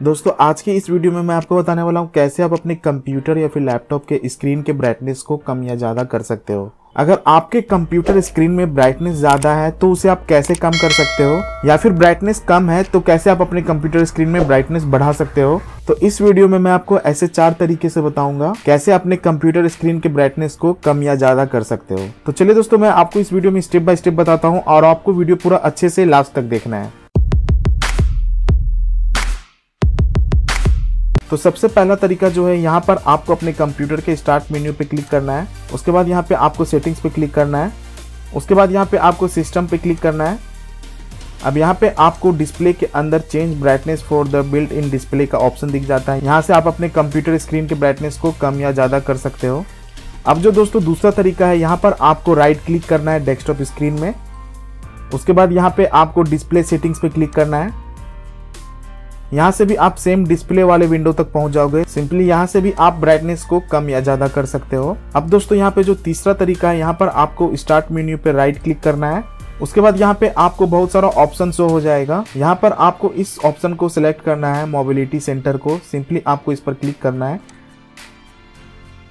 दोस्तों, आज की इस वीडियो में मैं आपको बताने वाला हूँ कैसे आप अपने कंप्यूटर या फिर लैपटॉप के स्क्रीन के ब्राइटनेस को कम या ज़्यादा कर सकते हो। अगर आपके कंप्यूटर स्क्रीन में ब्राइटनेस ज़्यादा है तो उसे आप कैसे कम कर सकते हो? या फिर ब्राइटनेस कम है तो कैसे आप अपने कंप्यूटर स्क्रीन में ब्राइटनेस बढ़ा सकते हो? तो इस वीडियो में मैं आपको ऐसे चार तरीके से बताऊँगा कैसे अपने कंप्यूटर स्क्रीन के ब्राइटनेस को कम या ज़्यादा कर सकते हो। तो चलिए दोस्तों, मैं आपको इस वीडियो में स्टेप बाय स्टेप बताता हूँ और आपको वीडियो पूरा अच्छे से लास्ट तक देखना है। तो सबसे पहला तरीका जो है, यहाँ पर आपको अपने कंप्यूटर के स्टार्ट मेन्यू पे क्लिक करना है। उसके बाद यहाँ पे आपको सेटिंग्स पे क्लिक करना है। उसके बाद यहाँ पे आपको सिस्टम पे क्लिक करना है। अब यहाँ पे आपको डिस्प्ले के अंदर change brightness for the built in display का ऑप्शन दिख जाता है। यहाँ से आप अपने कंप्यूटर स्क्रीन के ब्राइटनेस को कम या ज़्यादा कर सकते हो। अब जो दोस्तों दूसरा तरीका है, यहाँ पर आपको राइट क्लिक करना है डेस्कटॉप स्क्रीन में। उसके बाद यहाँ पे आपको डिस्प्ले सेटिंग्स पे क्लिक करना है। यहाँ से भी आप सेम डिस्प्ले वाले विंडो तक पहुँच जाओगे। सिंपली यहाँ से भी आप ब्राइटनेस को कम या ज़्यादा कर सकते हो। अब दोस्तों, यहाँ पे जो तीसरा तरीका है, यहाँ पर आपको स्टार्ट मेन्यू पे राइट क्लिक करना है। उसके बाद यहाँ पे आपको बहुत सारा ऑप्शन शो हो जाएगा। यहाँ पर आपको इस ऑप्शन को सिलेक्ट करना है मोबिलिटी सेंटर को। सिंपली आपको इस पर क्लिक करना है।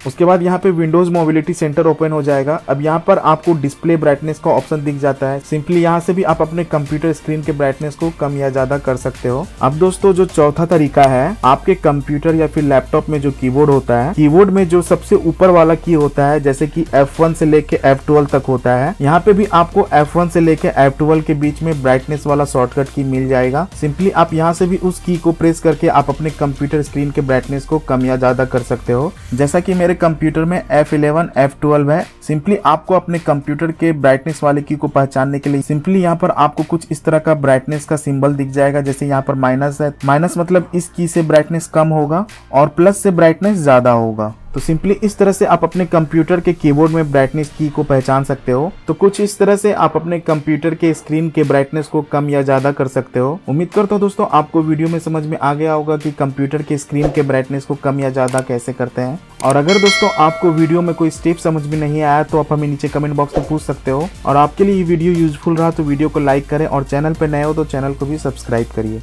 उसके बाद यहाँ पे विंडोज़ मोबिलिटी सेंटर ओपन हो जाएगा। अब यहाँ पर आपको डिस्प्ले ब्राइटनेस का ऑप्शन दिख जाता है। सिंपली यहाँ से भी आप अपने कंप्यूटर स्क्रीन के ब्राइटनेस को कम या ज़्यादा कर सकते हो। अब दोस्तों, जो चौथा तरीका है, आपके कंप्यूटर या फिर लैपटॉप में जो कीबोर्ड होता है कीबोर्ड में जो सबसे ऊपर वाला की होता है, जैसे की एफ़ से लेके एफ़ तक होता है, यहाँ पे भी आपको एफ़ से लेके एफ़ के बीच में ब्राइटनेस वाला शॉर्टकट की मिल जाएगा। सिंपली आप यहाँ से भी उस की को प्रेस करके आप अपने कंप्यूटर स्क्रीन के ब्राइटनेस को कम या ज़्यादा कर सकते हो। जैसा की मेरे कंप्यूटर में F11, F12 है। सिंपली आपको अपने कंप्यूटर के ब्राइटनेस वाले की को पहचानने के लिए सिंपली यहाँ पर आपको कुछ इस तरह का ब्राइटनेस का सिंबल दिख जाएगा जैसे यहाँ पर माइनस है। माइनस मतलब इस की से ब्राइटनेस कम होगा और प्लस से ब्राइटनेस ज़्यादा होगा। तो सिंपली इस तरह से आप अपने कंप्यूटर के कीबोर्ड में ब्राइटनेस की को पहचान सकते हो। तो कुछ इस तरह से आप अपने कंप्यूटर के स्क्रीन के ब्राइटनेस को कम या ज़्यादा कर सकते हो। उम्मीद करता हूँ दोस्तों, आपको वीडियो में समझ में आ गया होगा कि कंप्यूटर के स्क्रीन के ब्राइटनेस को कम या ज़्यादा कैसे करते हैं। और अगर दोस्तों आपको वीडियो में कोई स्टेप समझ में नहीं आया तो आप हमें नीचे कमेंट बॉक्स में पूछ सकते हो। और आपके लिए ये वीडियो यूजफुल रहा तो वीडियो को लाइक करें और चैनल पर नए हो तो चैनल को भी सब्सक्राइब करिए।